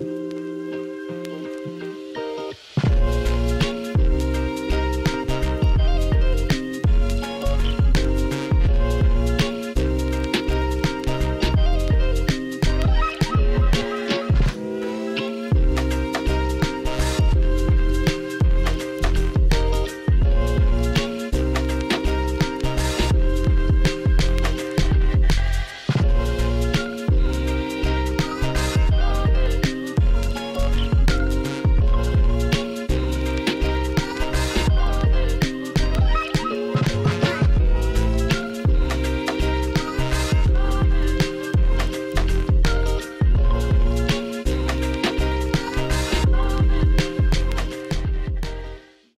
Música